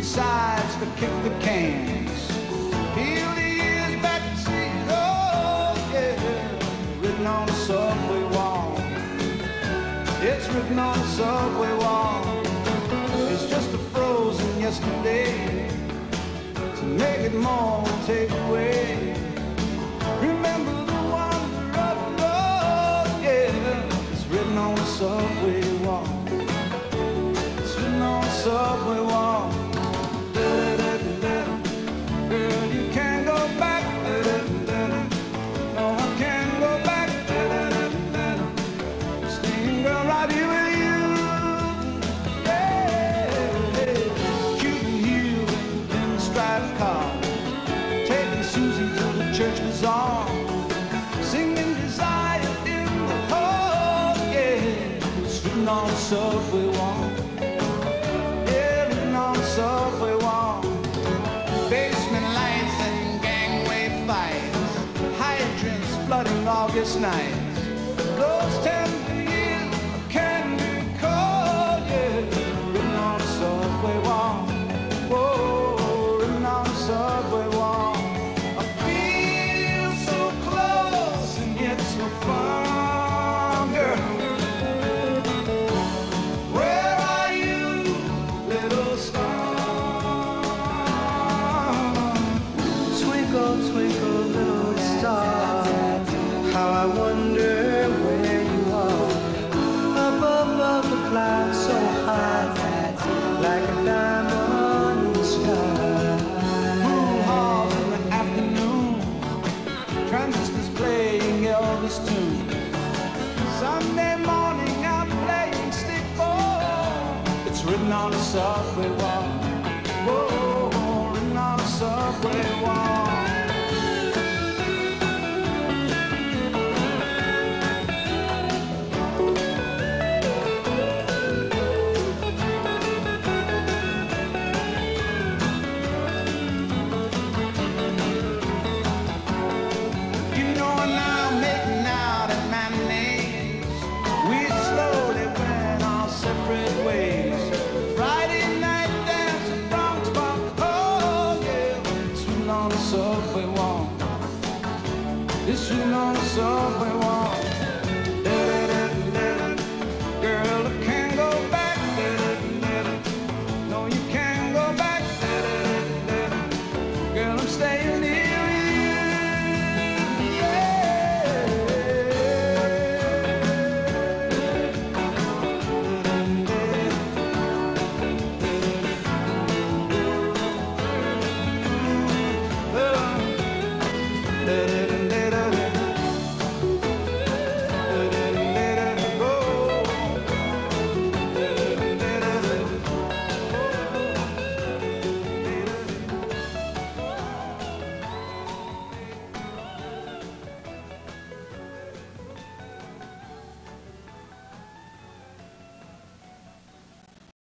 decides to kick the cans. Peel the years back to see, oh yeah, written on the subway wall. It's written on the subway wall. It's just a frozen yesterday to make it more take church bazaar. Singing desire in the hall. Yeah. Written on the subway wall. Yeah, on the subway wall. Basement lights and gangway fights. Hydrants flooding August nights. Those tender on the subway wall. Whoa, written on the subway wall. Subway wall. It's written on the subway